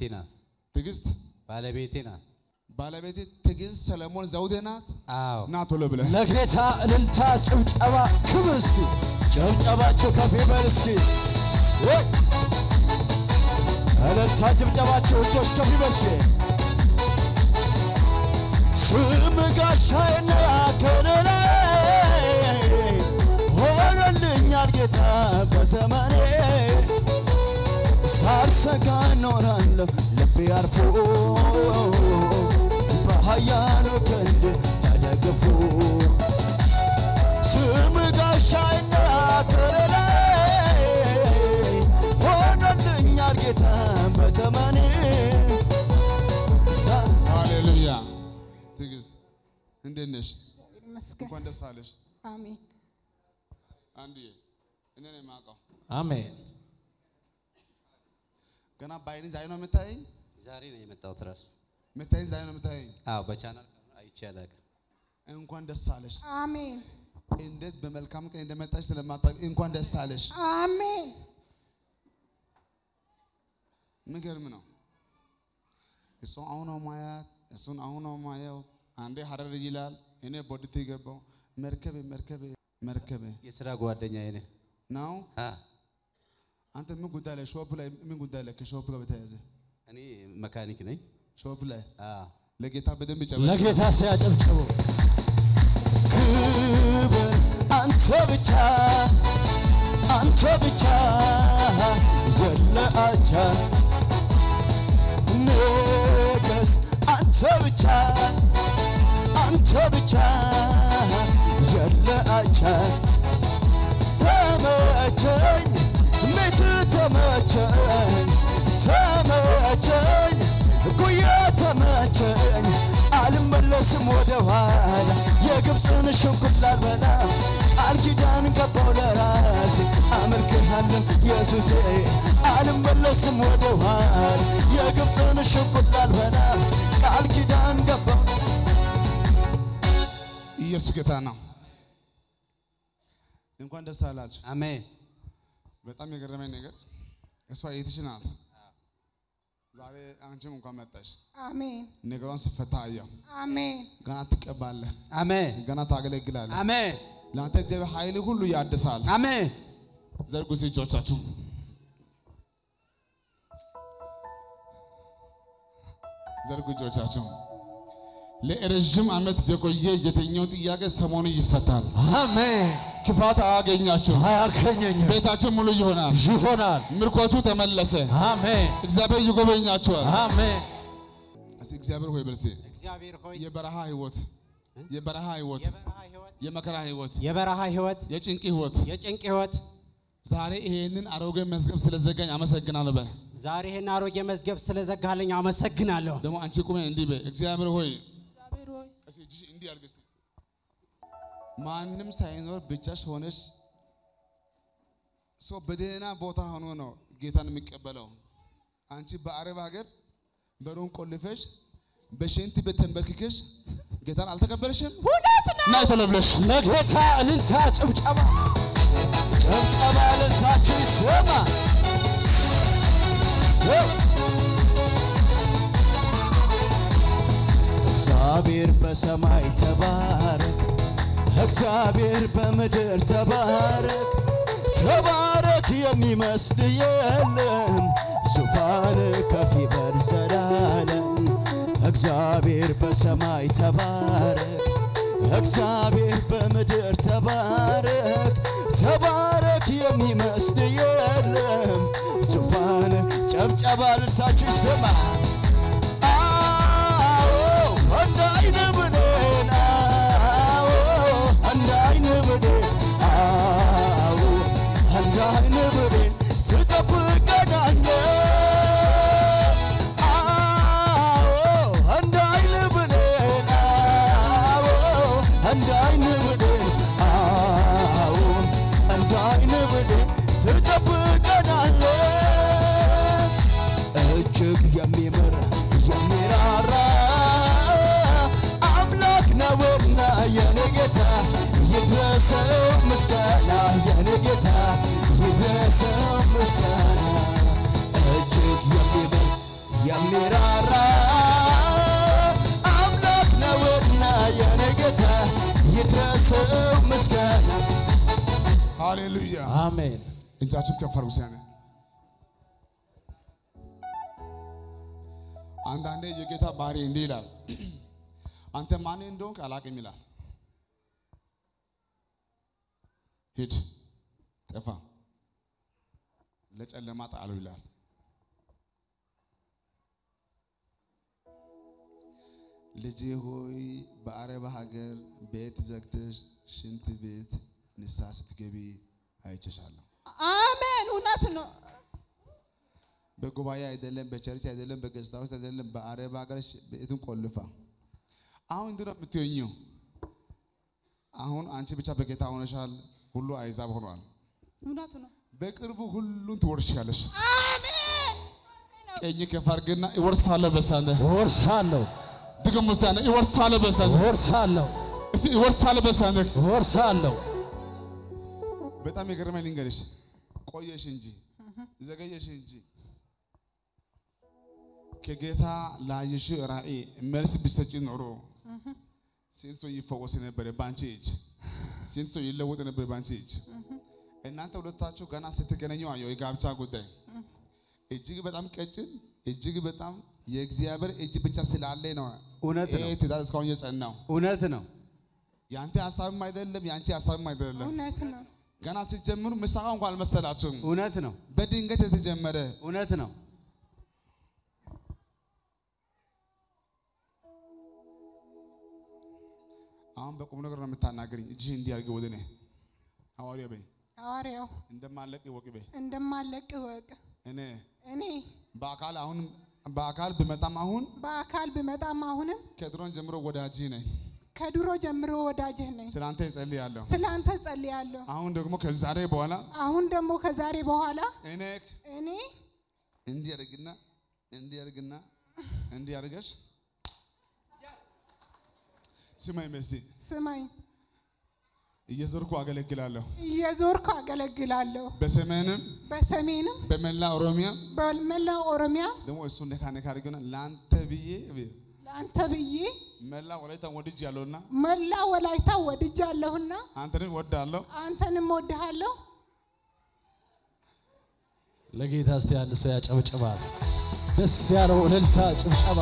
ባለቤቴ ናት። ትዕግስት ባለቤቴ ናት። ባለቤቴ ትዕግስት ሰለሞን ዘውዴ ናት። አዎ ና ቶሎ ብለህ ለጌታ እልልታ፣ ጭብጨባ፣ ክብር እስቲ ጭብጨባችሁ ከፍ ይበል እስቲ! እልልታ ጭብጨባችሁ እጆች ከፍ ይበል እስቲ ስም ጋሻዬና ከለላዬ ሳልሰጋ እኖራለሁ ልቤ አርፎ በኃያሉ ክንድ ተደግፎ ስም ጋሻዬና ከለላዬ ሆኖልኛል ጌታ በዘመኔ ሃሌሉያ። ትዕግስት እንዴት ነሽ? እንኳን ደስ አለሽ። አሜን። አንድዬ እኔ ነው የማውቀው። አሜን ገና በዓይኔ ዛሬ ነው የምታየኝ። ዛሬ ነው የመጣሁት ራሱ። የምታየኝ ዛሬ ነው የምታየኝ። አዎ በቻናል አይቼ አላውቅም። እንኳን ደስ አለሽ። አሜን። እንዴት በመልካም ቀን እንደመጣሽ ስለማታውቅ እንኳን ደስ አለሽ። አሜን። የሚገርም ነው። እሱ አሁን ነው ማያት፣ እሱን አሁን ነው ማየው። አንዴ ሀረር ይላል፣ እኔ ቦዲቲ ገባው። መርከቤ መርከቤ መርከቤ የስራ ጓደኛዬ ነህ። ነው። አ አንተ ምን ጉዳይ ላይ ሾፕ ላይ ምን ጉዳይ ላይ ከሾፕ ጋር በተያያዘ? እኔ መካኒክ ነኝ። ሾፕ ላይ? አ ለጌታ በደንብ ይጨበጭ። ለጌታ ሲያጨብጭቡ ክብር አንተ ብቻ አንተ ብቻ የለ አቻ። ንገስ አንተ ብቻ አንተ ብቻ የለ አቻ። ተመቸኝ ቤት ተመቸኝ ተመቸኝ ጉያ ተመቸኝ አልመለስም ወደ ኋላ የግብፅን ሽንኩርት ላልበላ ቃል ኪዳን ገባው ለራሴ አመልክሃለሁ ኢየሱሴ አልመለስም ወደ ኋላ የግብፅን ሽንኩርት ላልበላ ቃል ኪዳን ገባው ኢየሱስ ጌታ ነው። እንኳን ደስ አላችሁ። አሜን። በጣም የገረመኝ ነገር እሷ የትሽ ናት። ዛሬ አንቺም እንኳን መጣሽ። አሜን። ነገሯን ስፈታ አየሁ። አሜን። ገና ትቀባለህ፣ አሜን። ገና ታገለግላለህ። አሜን። ለአንተ እግዚአብሔር ኃይል ሁሉ ያድሳል። አሜን። ዘርጉ እጆቻችሁ። ዘርጉ እጆቻችሁ። ለረዥም ዓመት የቆየ የትኛው ጥያቄ ሰሞኑ ይፈታል። አሜን ክፋት አያገኛችሁ። አያገኘኝም ቤታችሁ ሙሉ ይሆናል። ይሆናል ምርኳችሁ ተመለሰ። አሜን እግዚአብሔር ይጎበኛችኋል። አሜን እስኪ እግዚአብሔር ሆይ በርሴ እግዚአብሔር ሆይ የበረሃ ህይወት የበረሃ ህይወት የበረሃ ህይወት የመከራ ህይወት የበረሃ ህይወት የጭንቅ ህይወት የጭንቅ ህይወት ዛሬ ይሄንን አሮጌ መዝገብ ስለዘጋኝ አመሰግናለሁ። በል ዛሬ ይህን አሮጌ መዝገብ ስለዘጋልኝ አመሰግናለሁ። ደግሞ አንቺ ቁሜ እንዲህ በይ እግዚአብሔር ሆይ እግዚአብሔር ሆይ እጅሽ እንዲህ አድርገሽ ማንም ሳይኖር ብቻሽ ሆነሽ ሰው በደህና ቦታ ሆኖ ነው ጌታን የሚቀበለው። አንቺ በአረብ ሀገር በሩን ቆልፈሽ በሽንት ቤት ተንበርክከሽ ጌታን አልተቀበልሽም። እውነት ነው። ና ተለብለሽ ለጌታ እልልታ ጭብጨባ ጭብጨባ እልልታችሁ ይሰማ እግዚአብሔር በሰማይ ተባረክ እግዚአብሔር በምድር ተባረክ። ተባረክ የሚመስል የለም። ዙፋን ከፍ ይበል ዘላለም። እግዚአብሔር በሰማይ ተባረክ። እግዚአብሔር በምድር ተባረክ። ተባረክ የሚመስል የለም። ዙፋን ጨብጨባ ልልታችሁ ይሰማ ይድረሰው ምስጋና እጅግ የሚምር የሚራራ አምላክ ነውና የኔ ጌታ ይድረሰው ምስጋና ሃሌሉያ። አሜን። እጃችሁን ከፍ አድርጉ። አንዳንዴ የጌታ ባህሪ እንዲህ ይላል፣ አንተ ማን እንደሆንክ አላቅም ይላል። ሂድ ጠፋ፣ ለጨለማ ጣሉ ይላል። ልጄ ሆይ በአረብ ሀገር ቤት ዘግተሽ ሽንት ቤት ንስሐ ስትገቢ አይቼሻለሁ። አሜን። እውነት ነው። በጉባኤ አይደለም፣ በቸርች አይደለም፣ በገጽታ ውስጥ አይደለም፣ በአረብ ሀገር ቤቱን ቆልፋ። አሁን እንዲህ ነው የምትሆኚው። አሁን አንቺ ብቻ በጌታ ሆነሻል፣ ሁሉ አይዛብ ሆኗል። እውነት ነው። በቅርቡ ሁሉን ትወርሻለሽ። አሜን። ቀኝ ከፍ አድርግና እወርሳለሁ በሳነ እወርሳለሁ። ድግሞ ሳነ እወርሳለሁ በሳነ እወርሳለሁ። እስቲ እወርሳለሁ በሳነ እወርሳለሁ። በጣም የገረመኝ ልንገርሽ፣ ቆየሽ እንጂ ዘገየሽ እንጂ። ከጌታ ላየሽው ራእይ መልስ ቢሰጪ ኖሮ ስንት ሰው ይፈወስ ነበረ በአንቺ እጅ፣ ስንት ሰው ይለወጥ ነበረ በአንቺ እጅ። እናንተ ሁለታችሁ ገና ስትገናኙ አየሁ የጋብቻ ጉዳይ እጅግ በጣም ቀጭን፣ እጅግ በጣም የእግዚአብሔር እጅ ብቻ ስላለ ነው እውነት ነው። ትዳር እስካሁን የጸናው። እውነት ነው። የአንተ ሀሳብም አይደለም፣ የአንቺ ሀሳብም አይደለም። እውነት ነው። ገና ስትጀምሩ ምሳቃ እንኳን አልመሰላችሁም። እውነት ነው። በድንገት የተጀመረ እውነት ነው። አሁን በቁም ነገር ነው የምታናገርኝ። እጅህ እንዲህ አድርገህ ወደ እኔ ሐዋርያ በይ ሐዋርያው እንደማለቅ ይወቅ በይ። እንደማለቅ እወቅ። እኔ እኔ በአካል አሁን በአካል ብመጣም አሁን በአካል ብመጣም አሁንም ከድሮን ጀምሮ ወዳጅህ ነኝ። ከድሮ ጀምሮ ወዳጅህ ነኝ። ስለ አንተ እጸልያለሁ። ስለ አንተ ጸልያለሁ። አሁን ደግሞ ከዛሬ በኋላ አሁን ደግሞ ከዛሬ በኋላ እኔ እኔ አድርግና እንዲህ አድርገሽ ስማኝ መስቲ ስማኝ፣ እየዞርኩ አገለግላለሁ። እየዞርኩ አገለግላለሁ። በሰሜንም በሰሜንም በመላ ኦሮሚያ በመላው ኦሮሚያ ደግሞ እሱ ነካ ነካ አድርገና ለአንተ ብዬ ለአንተ ብዬ መላ ወላይታን ወድጅ ያለውና መላ ወላይታ ወድጃለሁና አንተንም ወዳለሁ። አንተንም ወድሃለሁ። ለጌታ እስቲ አንድ ሰው ያጨብጭባል። ደስ ያለው እልልታ ጭብጨባ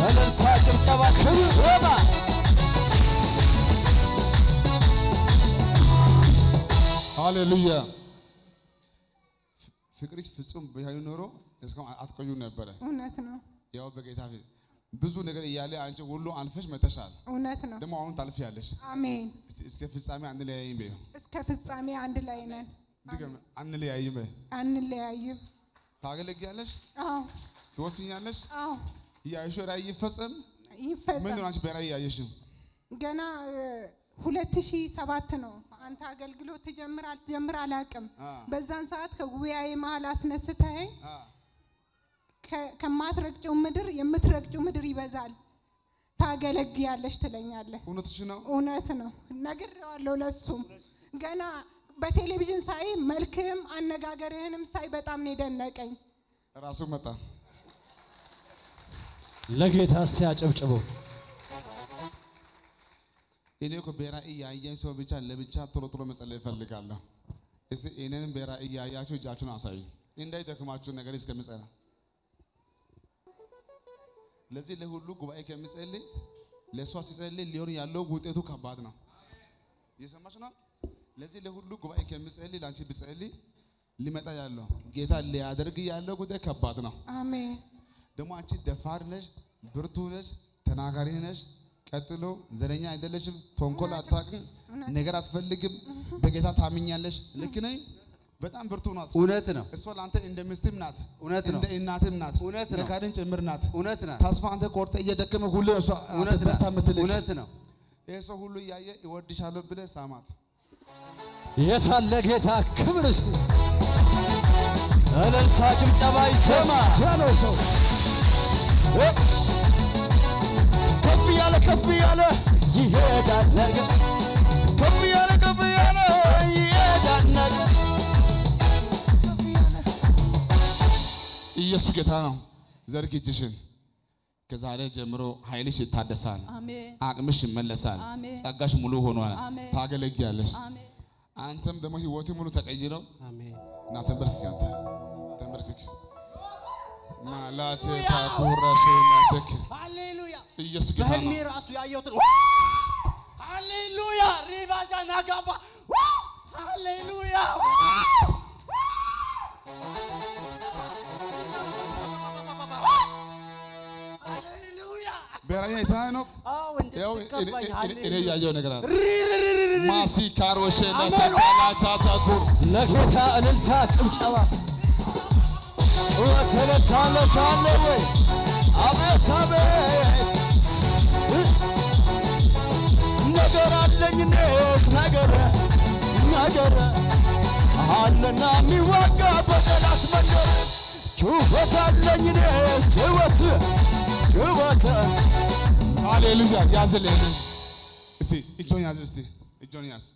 እልልታ፣ ጭብጨባ፣ ክብር ሃሌሉያ። ፍቅርሽ ፍጹም ቢሆን ኖሮ እስካሁን አትቆዩ ነበረ። እውነት ነው። ያው በጌታ ፊት ብዙ ነገር እያለ አንቺ ሁሉ አልፈሽ መተሻል። እውነት ነው። ደግሞ አሁን ታልፊያለሽ። አሜን። እስከ ፍጻሜ አንለያይም በይው። እስከ ፍጻሜ አንድ ላይ ነን፣ ድገም፣ አንለያይም በይ። አንለያይም። ታገለግያለሽ፣ አዎ ትወስኛለሽ። አዎ፣ ያየሽው ራእይ ይፈጸም። ይፈጸም። ነው አንቺ በራእይ ያየሽው? ገና ሁለት ሺህ ሰባት ነው አንተ አገልግሎት ትጀምር አልትጀምር አላውቅም። በዛን ሰዓት ከጉባኤ መሀል አስነስተኸኝ ከማትረግጭው ምድር የምትረግጭው ምድር ይበዛል፣ ታገለግያለሽ ትለኛለህ። እውነትሽ ነው። እውነት ነው። ነግሬዋለሁ። ለሱም ገና በቴሌቪዥን ሳይ መልክህም አነጋገርህንም ሳይ በጣም ነው የደነቀኝ። ራሱ መጣ። ለጌታ እስቲ አጨብጭቡ። እኔ እኮ በራእይ ያየኝ ሰው ብቻ ለብቻ ቶሎ ቶሎ መጸለይ እፈልጋለሁ። እስቲ እኔንም በራእይ ያያችሁ እጃችሁን አሳዩ፣ እንዳይደክማችሁ ነገር እስከምጸና ለዚህ ለሁሉ ጉባኤ ከምጸልይ ለእሷ ሲጸልይ ሊሆን ያለው ውጤቱ ከባድ ነው። እየሰማች ነው። ለዚህ ለሁሉ ጉባኤ ከምጸልይ ለአንቺ ብጸልይ ሊመጣ ያለው ጌታ ሊያደርግ ያለው ጉዳይ ከባድ ነው። አሜን። ደግሞ አንቺ ደፋር ነሽ፣ ብርቱ ነሽ፣ ተናጋሪ ነሽ። ቀጥሎ ዘረኛ አይደለሽም፣ ተንኮል አታውቅም፣ ነገር አትፈልግም፣ በጌታ ታምኛለሽ። ልክ ነኝ። በጣም ብርቱ ናት። እውነት ነው። እሷ ለአንተ እንደ ሚስትም ናት፣ እውነት ነው። እንደ እናትም ናት፣ እውነት ነው። መካድን ጭምር ናት። እውነት ናት። ተስፋ አንተ ቆርጠ እየደከመ ሁሉ እሷ እውነት አንተ በርታ ናት። የምትልክ እውነት ነው። ይህ ሰው ሁሉ እያየ ይወድሻለሁ ብለህ ሳማት። የታለ ጌታ ክብር እስቲ እልልታ፣ ጭብጨባ ይሰማ። ሰው ከፍ ያለ ይሄዳል ነገር ከፍ ያለ ከፍ ያለ ይሄዳል ነገር ኢየሱስ ጌታ ነው። ዘርግ እጅሽን። ከዛሬ ጀምሮ ኃይልሽ ይታደሳል፣ አሜን አቅምሽ ይመለሳል፣ አሜን። ጸጋሽ ሙሉ ሆኗል። አሜን። ታገለግያለሽ። አሜን አንተም ደግሞ ህይወት ሙሉ ተቀይረው አሜን እና ተንበርክክ አንተ ተንበርክክ ማላቼ ታኩራሱናተክ ሃሌሉያ ኢየሱስ ጌታ በህልሜ ነው። ራሱ ያየሁትን ሃሌሉያ! ሪባጃ ናጋባ ሃሌሉያ! በራኛ የታየ ነው። አዎ ያው እንደዚህ ገባኝ እኔ ያየው ነገር አለ። ሃሌሉያ ማሲ ካሮሼ ለተባላቻ ታኩር ለጌታ እልልታ ጭብጨባ! ለሳለ ወይ አቤት አቤት ነገር አለኝ እኔስ ነገር ነገር አለና የሚዋጋ በጠላት መንደር ጩኸት አለኝ እኔስ ጩኸት ጩኸት ሃሌሉያ ያዝልኝ። እስቲ እጆን ያዝ፣ እስቲ እጆን ያዝ።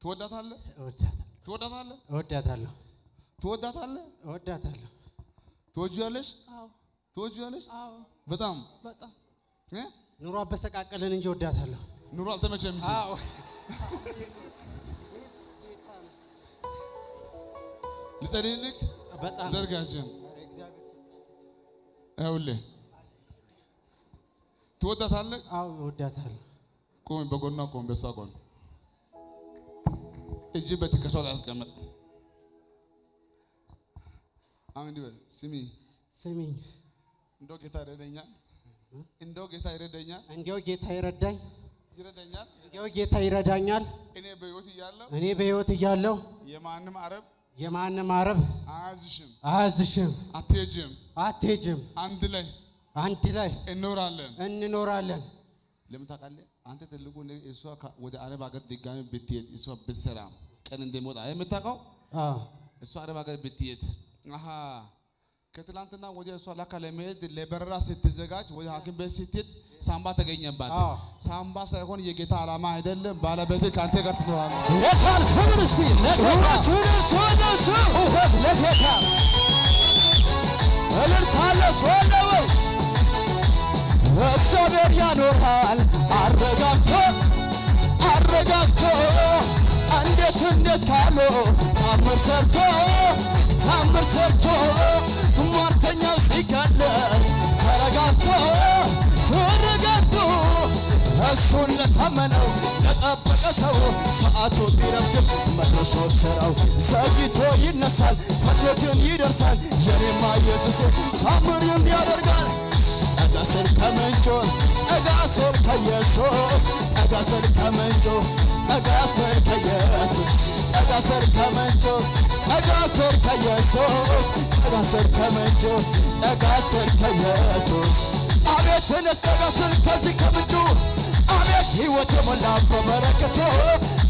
ትወዳታለህ? እወዳታለሁ ትወዳታለህ? እወዳታለሁ ትወዳታለህ? እወዳታለሁ ትወጂያለሽ? አዎ ትወጂያለሽ? አዎ በጣም በጣም እ? ኑሮ አበሰቃቀልን እንጂ እወዳታለሁ። ኑሮ አልተመቸም እንጂ? ልጸልይልህ። በጣም። ዘርጋችን ይኸውልህ፣ ትወዳታለህ? አዎ እወዳታለሁ። ቁም፣ በጎኗ ቁም፣ በሷ ጎን። እጅ በትከሻው ላይ አስቀምጥ። አሁን እንዲህ በል፣ ስሚ፣ ስሚኝ። እንደው ጌታ ይረዳኛል፣ እንደው ጌታ ይረዳኛል፣ እንዲያው ጌታ ይረዳኝ? ይረዳኛል። እንዲያው ጌታ ይረዳኛል? እኔ በሕይወት እያለሁ? እኔ በሕይወት እያለሁ? የማንም አረብ? የማንም አረብ? አያዝሽም፣ አያዝሽም? አትሄጂም። አትሄጅም አንድ ላይ? አንድ ላይ? እንኖራለን። እንኖራለን? ለምን ታውቃለህ? አንተ ትልቁ እሷ ወደ አረብ ሀገር ድጋሚ ብትሄድ እሷ ብትሰራ ቀን እንደሚወጣ የምታውቀው? እሷ አረብ ሀገር ብትሄድ ከትላንትና ወዲያ እሷ ላካ ለመሄድ ለበረራ ስትዘጋጅ ወደ ሐኪም ቤት ስትሄድ ሳምባ ተገኘባት። አዎ። ሳምባ ሳይሆን የጌታ ዓላማ አይደለም። ባለቤት ከአንተ ጋር ትኖራለህ። ጌታን ክብር እስቲ ጩኸት ለጌታ እልልታ ለሱ አለ ወይ እግዚአብሔር ያኖርሃል አረጋግቶ አረጋግቶ እንዴት እንዴት ካሉ ታምር ሰርቶ ታምር ሰርቶ ሟርተኛው ሲገለል ተረጋግቶ ተረጋግቶ እሱን ለታመነው ለጠበቀ ሰው ሰዓቱ ቢረፍድም መልሶ ስራው ዘግይቶ ይነሳል፣ ግን ይደርሳል። የኔማ ኢየሱስ ታምርን ያደርጋል። ጠጋ ስል ከምንጩ ጠጋ ከኢየሱስ ጠጋ ስል ከምንጩ ጠጋ ከኢየሱስ ጠጋ ስል ከምንጩ ጠጋ ስል ከኢየሱስ ጠጋ ስል ከምንጩ ጠጋ ስል ከኢየሱስ አቤት ተነስ ጠጋ ስል ከዚህ ከምንጩ አቤት ሕይወት የሞላ በበረከቱ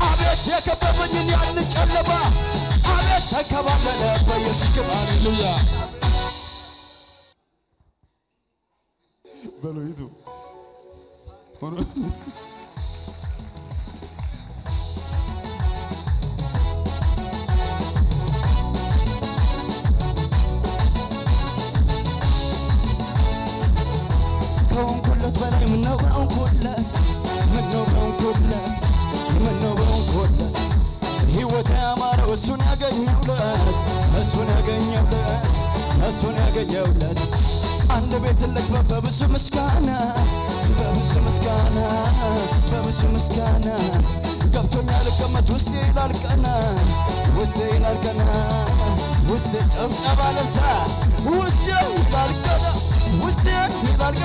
አቤት የከበበኝን ያንን ጨለማ አቤት ተከባለለ በኢየሱስ ግባ ሃሌሉያ በሉ ሂዱ። እሱን ያገኘውለት እሱን ያገኘውለት እሱን ያገኘውለት አንድ ቤት ልግባ በብዙ ምስጋና በብዙ ምስጋና በብዙ ምስጋና። ገብቶኛል ልቀመጥ ውስጤ ይላል ቀና ውስጤ ይላል ውስጤ ጨብጨባ ልልታ ውስጤ ይላል ውስጤ ይላል